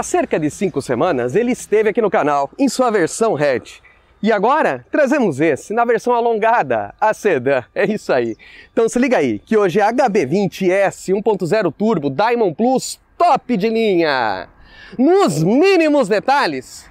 Há cerca de cinco semanas ele esteve aqui no canal, em sua versão hatch. E agora trazemos esse na versão alongada, a sedã. É isso aí. Então se liga aí, que hoje é HB20S 1.0 Turbo Diamond Plus top de linha. Nos mínimos detalhes.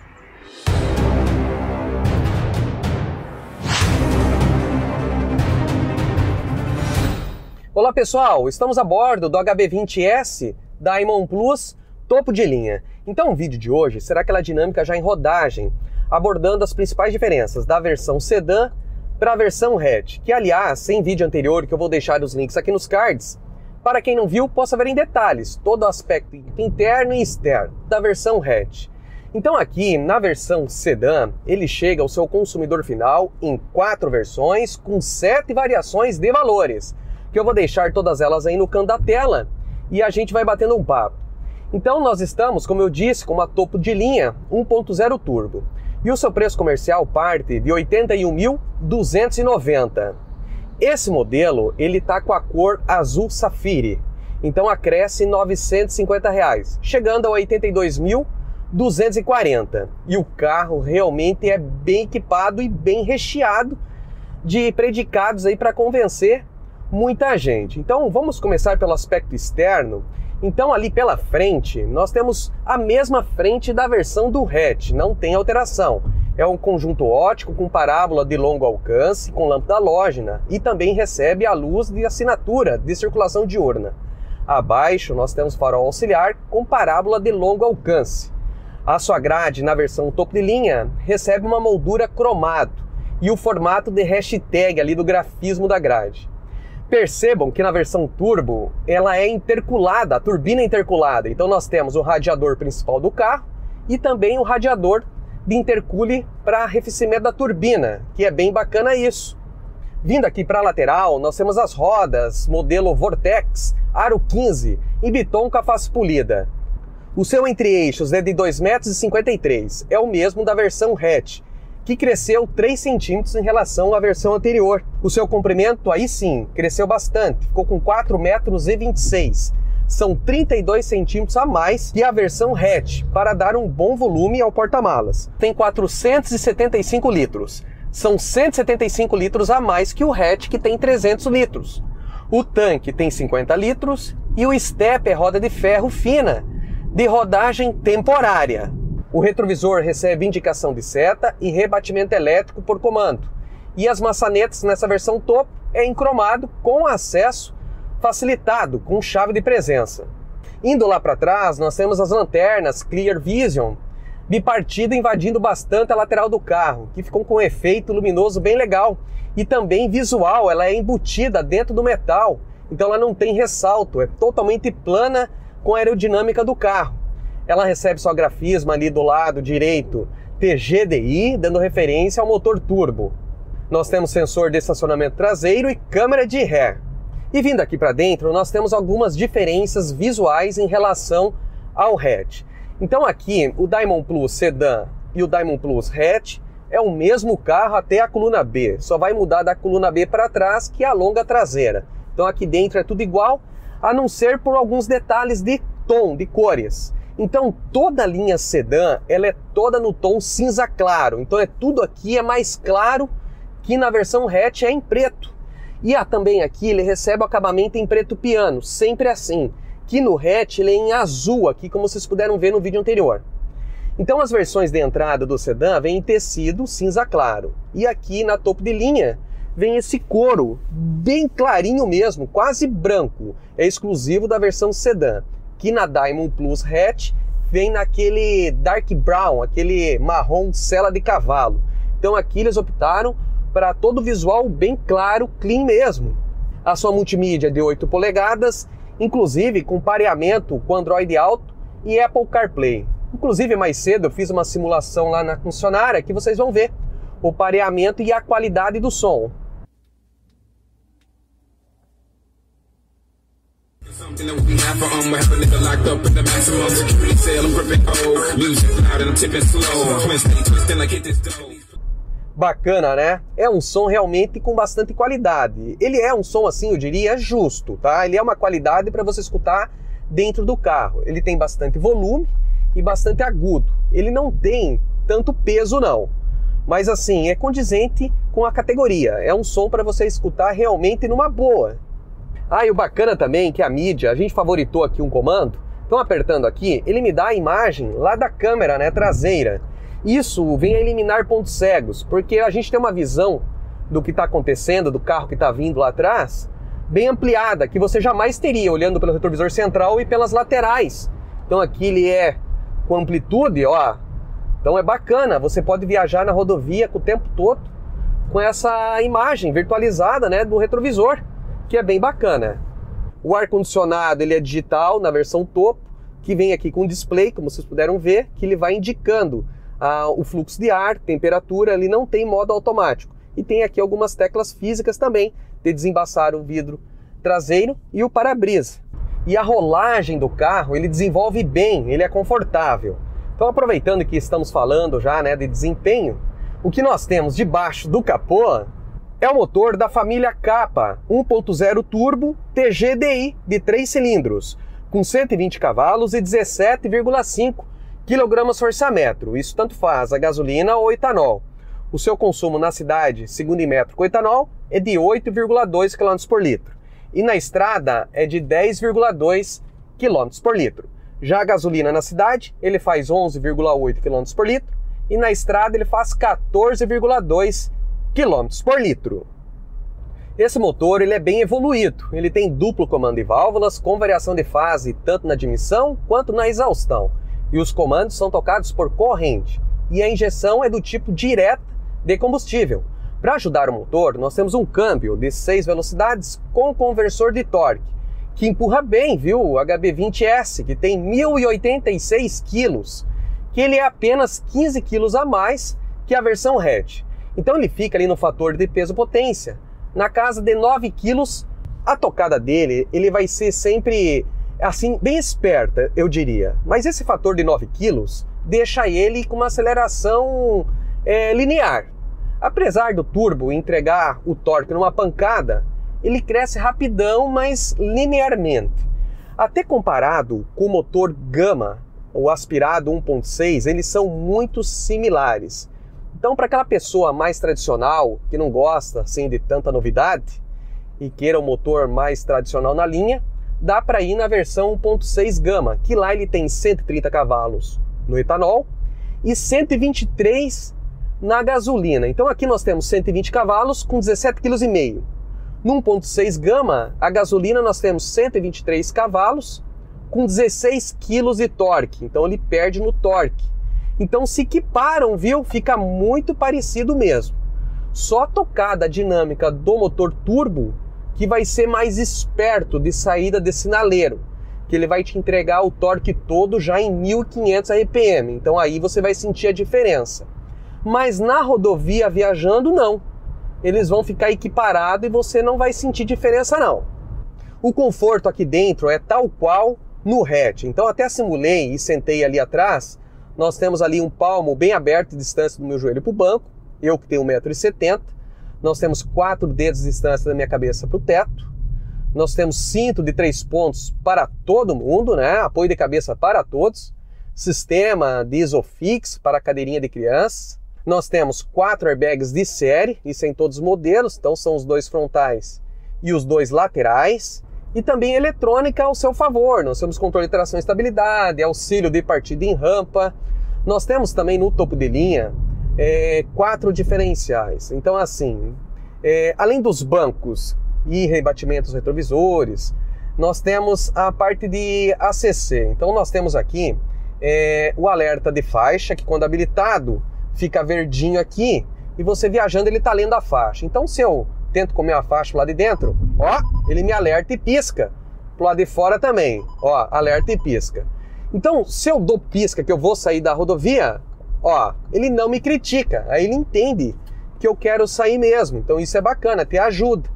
Olá pessoal, estamos a bordo do HB20S Diamond Plus topo de linha. Então o vídeo de hoje será aquela dinâmica já em rodagem, abordando as principais diferenças da versão sedã para a versão hatch, que aliás, sem vídeo anterior, que eu vou deixar os links aqui nos cards, para quem não viu, possa ver em detalhes todo o aspecto interno e externo da versão hatch. Então aqui, na versão sedã, ele chega ao seu consumidor final em quatro versões com sete variações de valores, que eu vou deixar todas elas aí no canto da tela e a gente vai batendo um papo. Então nós estamos, como eu disse, com uma topo de linha 1.0 turbo. E o seu preço comercial parte de 81.290. Esse modelo, ele tá com a cor azul safire. Então acresce 950 reais, chegando a 82.240. E o carro realmente é bem equipado e bem recheado de predicados aí para convencer muita gente. Então vamos começar pelo aspecto externo então ali pela frente, nós temos a mesma frente da versão do hatch, não tem alteração. É um conjunto ótico com parábola de longo alcance, com lâmpada halógena e também recebe a luz de assinatura de circulação diurna. Abaixo nós temos farol auxiliar com parábola de longo alcance. A sua grade na versão topo de linha recebe uma moldura cromado e o formato de hashtag ali do grafismo da grade. Percebam que na versão turbo ela é interculada, a turbina é interculada. Então nós temos o radiador principal do carro e também o radiador de intercule para arrefecimento da turbina, que é bem bacana isso. Vindo aqui para a lateral, nós temos as rodas modelo Vortex Aro 15 em biton com a face polida. O seu entre-eixos é de 2,53 metros, é o mesmo da versão hatch, que cresceu 3 centímetros em relação à versão anterior. O seu comprimento, aí sim, cresceu bastante, ficou com 4 metros e 26. São 32 centímetros a mais que a versão hatch, para dar um bom volume ao porta-malas. Tem 475 litros. São 175 litros a mais que o hatch, que tem 300 litros. O tanque tem 50 litros e o step é roda de ferro fina, de rodagem temporária. O retrovisor recebe indicação de seta e rebatimento elétrico por comando. E as maçanetas nessa versão topo é em cromado com acesso facilitado com chave de presença. Indo lá para trás, nós temos as lanternas Clear Vision bipartida invadindo bastante a lateral do carro, que ficou com um efeito luminoso bem legal. E também visual, ela é embutida dentro do metal, então ela não tem ressalto, é totalmente plana com a aerodinâmica do carro ela recebe sua grafisma ali do lado direito TGDI, dando referência ao motor turbo. Nós temos sensor de estacionamento traseiro e câmera de ré. E vindo aqui para dentro, nós temos algumas diferenças visuais em relação ao hatch. Então aqui, o Diamond Plus Sedan e o Diamond Plus Hatch é o mesmo carro até a coluna B, só vai mudar da coluna B para trás, que é a longa traseira. Então aqui dentro é tudo igual, a não ser por alguns detalhes de tom, de cores. Então toda a linha sedã ela é toda no tom cinza claro. Então é tudo aqui é mais claro que na versão hatch é em preto. E ah, também aqui ele recebe o acabamento em preto piano, sempre assim. Que no hatch ele é em azul aqui, como vocês puderam ver no vídeo anterior. Então as versões de entrada do sedã vêm em tecido cinza claro. E aqui na topo de linha vem esse couro bem clarinho mesmo, quase branco. É exclusivo da versão sedã que na Diamond Plus Hatch vem naquele dark brown, aquele marrom cela de cavalo. Então aqui eles optaram para todo o visual bem claro, clean mesmo. A sua multimídia de 8 polegadas, inclusive com pareamento com Android Auto e Apple CarPlay. Inclusive mais cedo eu fiz uma simulação lá na concessionária que vocês vão ver o pareamento e a qualidade do som. Bacana, né? É um som realmente com bastante qualidade. Ele é um som assim, eu diria, justo, tá? Ele é uma qualidade para você escutar dentro do carro. Ele tem bastante volume e bastante agudo. Ele não tem tanto peso não. Mas assim, é condizente com a categoria. É um som para você escutar realmente numa boa. Ah, e o bacana também é que a mídia, a gente favoritou aqui um comando. Então apertando aqui, ele me dá a imagem lá da câmera, né, traseira. Isso vem a eliminar pontos cegos, porque a gente tem uma visão do que está acontecendo, do carro que está vindo lá atrás, bem ampliada, que você jamais teria olhando pelo retrovisor central e pelas laterais. Então aqui ele é com amplitude, ó. Então é bacana, você pode viajar na rodovia com o tempo todo com essa imagem virtualizada, né, do retrovisor, que é bem bacana. O ar condicionado ele é digital na versão topo, que vem aqui com display, como vocês puderam ver, que ele vai indicando ah, o fluxo de ar, temperatura, ele não tem modo automático. E tem aqui algumas teclas físicas também, de desembaçar o vidro traseiro e o para-brisa e a rolagem do carro ele desenvolve bem, ele é confortável. Então, aproveitando que estamos falando já né, de desempenho, o que nós temos debaixo do capô é o motor da família Kappa 1.0 turbo TGDI de 3 cilindros, com 120 cavalos e 17,5 kgfm. Isso tanto faz a gasolina ou etanol. O seu consumo na cidade, segundo Inmetro com etanol, é de 8,2 km por litro e na estrada é de 10,2 km por litro. Já a gasolina na cidade, ele faz 11,8 km por litro e na estrada ele faz 14,2 km por litro. Esse motor ele é bem evoluído, ele tem duplo comando de válvulas com variação de fase tanto na admissão quanto na exaustão. E os comandos são tocados por corrente e a injeção é do tipo direta de combustível, para ajudar o motor, nós temos um câmbio de 6 velocidades com conversor de torque, que empurra bem, viu? O HB20S, que tem 1086 quilos, que ele é apenas 15 quilos a mais que a versão hatch. Então ele fica ali no fator de peso-potência, na casa de 9 quilos. A tocada dele, ele vai ser sempre assim bem esperta, eu diria. Mas esse fator de 9 quilos deixa ele com uma aceleração é, linear. Apesar do turbo entregar o torque numa pancada, ele cresce rapidão, mas linearmente. Até comparado com o motor Gama, o aspirado 1.6, eles são muito similares. Então, para aquela pessoa mais tradicional, que não gosta assim de tanta novidade e queira um motor mais tradicional na linha, dá para ir na versão 1.6 Gama, que lá ele tem 130 cavalos no etanol e 123 na gasolina. Então aqui nós temos 120 cavalos com 17,5 kg. No 1.6 Gama, a gasolina nós temos 123 cavalos com 16 kg de torque. Então ele perde no torque. Então se equiparam, viu? Fica muito parecido mesmo. Só a tocada dinâmica do motor turbo que vai ser mais esperto de saída de sinaleiro, que ele vai te entregar o torque todo já em 1500 RPM. Então aí você vai sentir a diferença mas na rodovia viajando não. Eles vão ficar equiparados e você não vai sentir diferença não. O conforto aqui dentro é tal qual no hatch. Então até simulei e sentei ali atrás. Nós temos ali um palmo bem aberto de distância do meu joelho para o banco. Eu que tenho 1,70m. Nós temos quatro dedos de distância da minha cabeça para o teto. Nós temos cinto de três pontos para todo mundo, né? Apoio de cabeça para todos. Sistema de Isofix para cadeirinha de crianças. Nós temos quatro airbags de série, isso é em todos os modelos, então são os dois frontais e os dois laterais. E também eletrônica ao seu favor. Nós temos controle de tração e estabilidade, auxílio de partida em rampa. Nós temos também no topo de linha é, quatro diferenciais. Então, assim, é, além dos bancos e rebatimentos retrovisores, nós temos a parte de ACC. Então, nós temos aqui é, o alerta de faixa, que quando habilitado, fica verdinho aqui e você viajando ele tá lendo a faixa. Então se eu tento comer a faixa lá de dentro, ó, ele me alerta e pisca. Pro lado de fora também, ó, alerta e pisca. Então, se eu dou pisca que eu vou sair da rodovia, ó, ele não me critica. Aí ele entende que eu quero sair mesmo. Então isso é bacana, ter ajuda.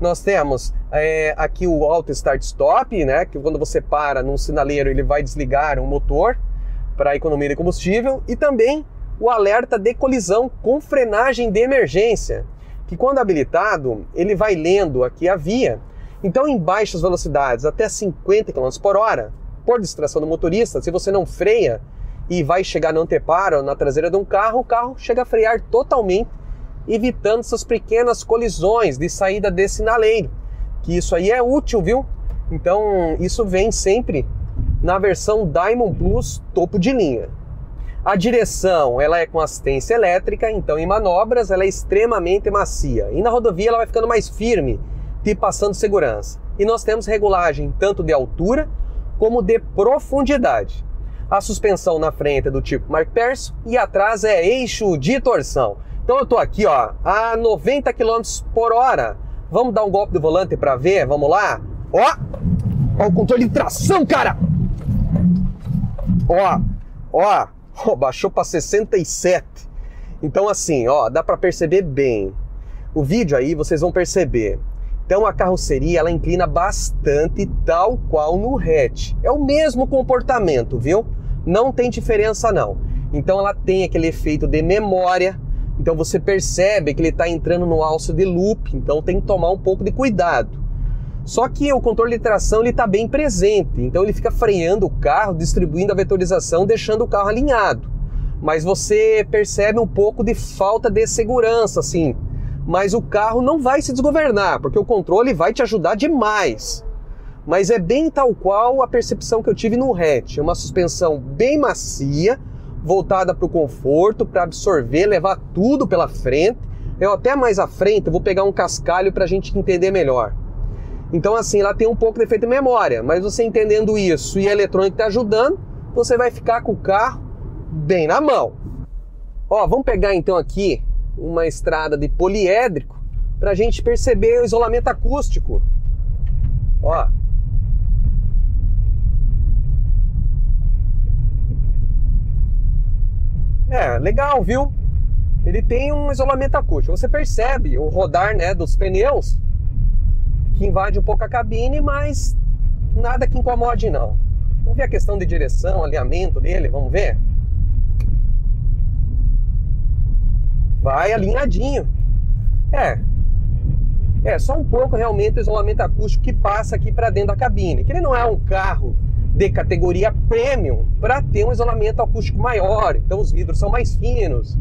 Nós temos é, aqui o auto start stop, né? Que quando você para num sinaleiro ele vai desligar o motor para economia de combustível e também o alerta de colisão com frenagem de emergência, que quando habilitado ele vai lendo aqui a via. Então em baixas velocidades, até 50 km por hora, por distração do motorista, se você não freia e vai chegar no anteparo na traseira de um carro, o carro chega a frear totalmente evitando essas pequenas colisões de saída desse sinaleiro. Que isso aí é útil, viu? Então, isso vem sempre na versão Diamond Plus topo de linha. A direção, ela é com assistência elétrica, então em manobras ela é extremamente macia. E na rodovia ela vai ficando mais firme, te passando segurança. E nós temos regulagem tanto de altura como de profundidade. A suspensão na frente é do tipo Mark Persson e atrás é eixo de torção. Então eu tô aqui, ó, a 90 km por hora. Vamos dar um golpe do volante para ver? Vamos lá? Ó! Ó o controle de tração, cara! Ó, ó, ó baixou para 67. Então assim, ó, dá para perceber bem. O vídeo aí vocês vão perceber. Então a carroceria ela inclina bastante, tal qual no hatch. É o mesmo comportamento, viu? Não tem diferença não. Então ela tem aquele efeito de memória então você percebe que ele está entrando no alço de loop, então tem que tomar um pouco de cuidado. Só que o controle de tração está bem presente, então ele fica freando o carro, distribuindo a vetorização, deixando o carro alinhado. Mas você percebe um pouco de falta de segurança, assim. Mas o carro não vai se desgovernar, porque o controle vai te ajudar demais. Mas é bem tal qual a percepção que eu tive no hatch, uma suspensão bem macia, voltada para o conforto, para absorver, levar tudo pela frente. Eu até mais à frente vou pegar um cascalho para a gente entender melhor. Então assim, ela tem um pouco de efeito de memória, mas você entendendo isso e a eletrônica está ajudando, você vai ficar com o carro bem na mão. Ó, vamos pegar então aqui uma estrada de poliédrico para a gente perceber o isolamento acústico. Ó, É, legal, viu? Ele tem um isolamento acústico. Você percebe o rodar né, dos pneus que invade um pouco a cabine, mas nada que incomode não. Vamos ver a questão de direção, alinhamento dele, vamos ver? Vai alinhadinho. É. É, só um pouco realmente o isolamento acústico que passa aqui para dentro da cabine. Que ele não é um carro de categoria premium para ter um isolamento acústico maior. Então os vidros são mais finos.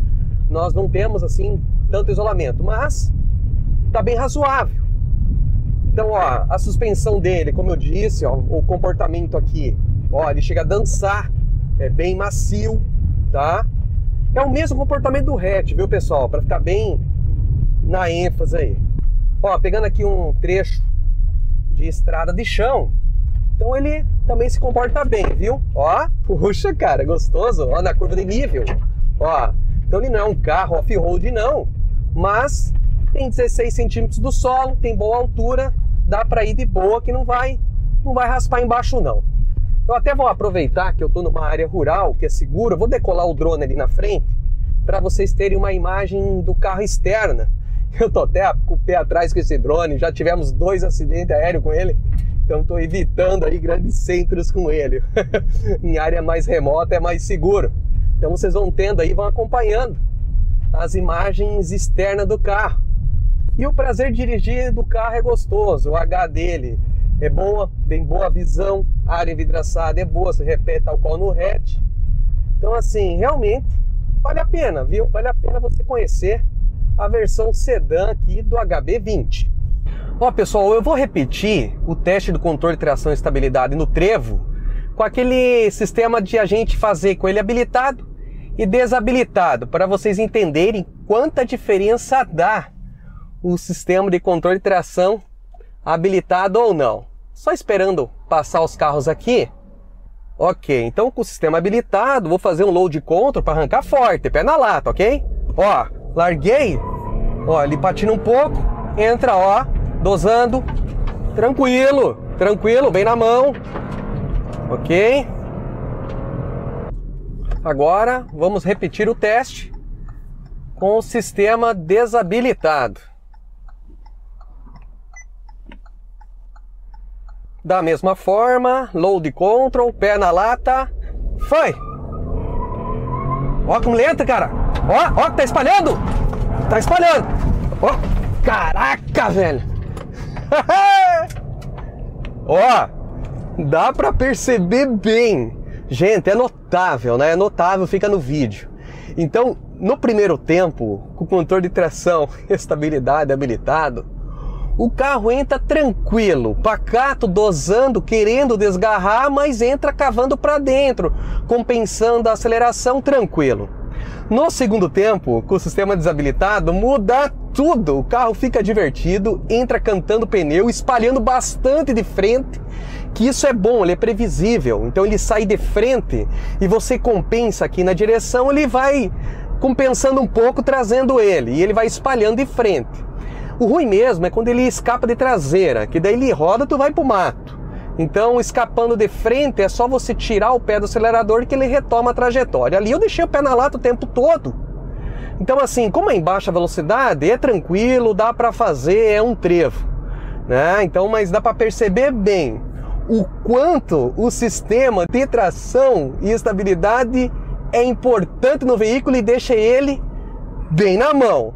Nós não temos assim tanto isolamento, mas tá bem razoável. Então, ó, a suspensão dele, como eu disse, ó, o comportamento aqui, ó, ele chega a dançar, é bem macio, tá? É o mesmo comportamento do hatch, viu, pessoal? Para ficar bem na ênfase aí. Ó, pegando aqui um trecho de estrada de chão, então ele também se comporta bem, viu? Ó, puxa, cara, gostoso. Ó, na curva de nível. Ó, então ele não é um carro off-road, não. Mas tem 16 centímetros do solo, tem boa altura, dá para ir de boa que não vai, não vai raspar embaixo, não. Eu até vou aproveitar que eu estou numa área rural, que é seguro, vou decolar o drone ali na frente para vocês terem uma imagem do carro externa. Eu tô até com o pé atrás com esse drone, já tivemos dois acidentes aéreos com ele. Então estou evitando aí grandes centros com ele. em área mais remota é mais seguro. Então vocês vão tendo aí, vão acompanhando as imagens externas do carro. E o prazer de dirigir do carro é gostoso, o H dele é boa, bem boa visão, a área vidraçada é boa, se repete tal qual no hatch. Então assim, realmente vale a pena, viu? Vale a pena você conhecer a versão sedã aqui do HB20. Ó pessoal, eu vou repetir o teste do controle de tração e estabilidade no trevo com aquele sistema de a gente fazer com ele habilitado e desabilitado para vocês entenderem quanta diferença dá o sistema de controle de tração habilitado ou não. Só esperando passar os carros aqui. Ok, então com o sistema habilitado, vou fazer um load control para arrancar forte, pé na lata, ok? Ó, larguei, ó, ele patina um pouco, entra, ó, dosando, tranquilo, tranquilo, bem na mão, ok? Agora vamos repetir o teste com o sistema desabilitado. Da mesma forma, load control, pé na lata, foi! Ó como lenta, cara! Ó, ó, tá espalhando! Tá espalhando! Ó, caraca, velho! ó, dá pra perceber bem. Gente, é notável, né? É notável, fica no vídeo. Então, no primeiro tempo, com o controle de tração e estabilidade habilitado, o carro entra tranquilo, pacato, dosando, querendo desgarrar, mas entra cavando para dentro, compensando a aceleração tranquilo. No segundo tempo, com o sistema desabilitado, muda tudo. O carro fica divertido, entra cantando pneu, espalhando bastante de frente, que isso é bom, ele é previsível. Então ele sai de frente e você compensa aqui na direção, ele vai compensando um pouco, trazendo ele, e ele vai espalhando de frente. O ruim mesmo é quando ele escapa de traseira, que daí ele roda, tu vai pro mato. Então, escapando de frente, é só você tirar o pé do acelerador que ele retoma a trajetória. Ali eu deixei o pé na lata o tempo todo. Então, assim, como é em baixa velocidade, é tranquilo, dá para fazer, é um trevo. Né? Então, mas dá para perceber bem o quanto o sistema de tração e estabilidade é importante no veículo e deixa ele bem na mão.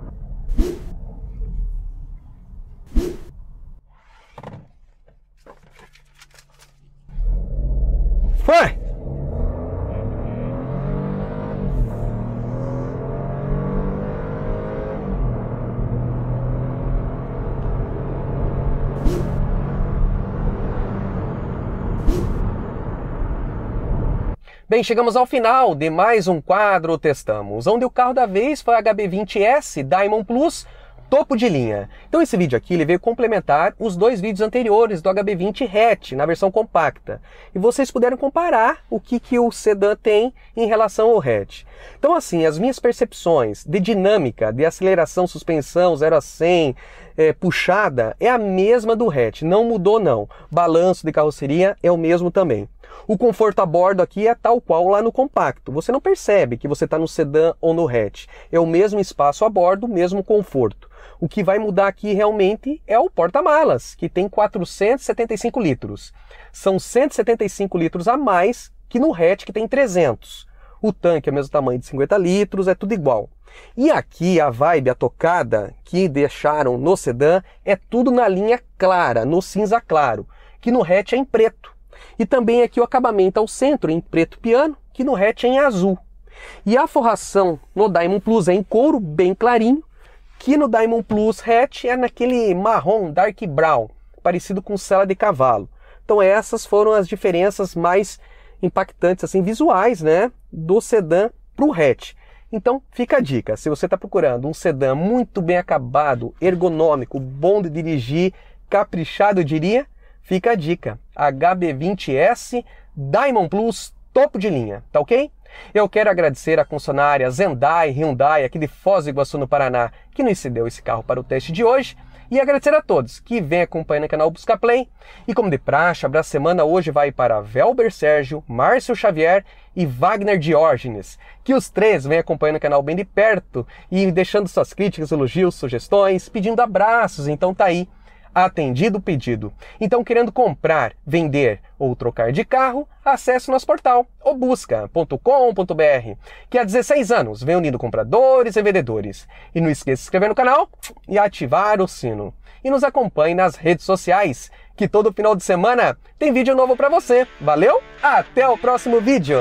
Bem, chegamos ao final de mais um quadro Testamos, onde o carro da vez foi a HB20S Diamond Plus topo de linha. Então esse vídeo aqui ele veio complementar os dois vídeos anteriores do HB20 hatch na versão compacta. E vocês puderam comparar o que, que o sedã tem em relação ao hatch. Então assim, as minhas percepções de dinâmica, de aceleração, suspensão, 0 a 100, é, puxada, é a mesma do hatch, não mudou não. Balanço de carroceria é o mesmo também. O conforto a bordo aqui é tal qual lá no compacto. Você não percebe que você está no sedã ou no hatch. É o mesmo espaço a bordo, mesmo conforto. O que vai mudar aqui realmente é o porta-malas, que tem 475 litros. São 175 litros a mais que no hatch, que tem 300. O tanque é o mesmo tamanho de 50 litros, é tudo igual. E aqui a vibe, a tocada que deixaram no sedã é tudo na linha clara, no cinza claro, que no hatch é em preto. E também aqui o acabamento ao centro em preto piano, que no hatch é em azul. E a forração no Diamond Plus é em couro, bem clarinho, que no Diamond Plus hatch é naquele marrom dark brown, parecido com cela de cavalo. Então essas foram as diferenças mais impactantes assim visuais, né, do sedã para o hatch. Então fica a dica, se você está procurando um sedã muito bem acabado, ergonômico, bom de dirigir, caprichado eu diria, fica a dica, HB20S Diamond Plus topo de linha, tá ok? Eu quero agradecer à concessionária Zendai Hyundai aqui de Foz do Iguaçu, no Paraná, que nos cedeu esse carro para o teste de hoje. E agradecer a todos que vêm acompanhando o canal Busca Play. E como de praxe, a semana hoje vai para Velber Sérgio, Márcio Xavier e Wagner Diógenes, que os três vêm acompanhando o canal bem de perto e deixando suas críticas, elogios, sugestões, pedindo abraços. Então tá aí atendido o pedido. Então, querendo comprar, vender ou trocar de carro, acesse nosso portal obusca.com.br, que há 16 anos vem unindo compradores e vendedores. E não esqueça de se inscrever no canal e ativar o sino. E nos acompanhe nas redes sociais, que todo final de semana tem vídeo novo para você. Valeu? Até o próximo vídeo!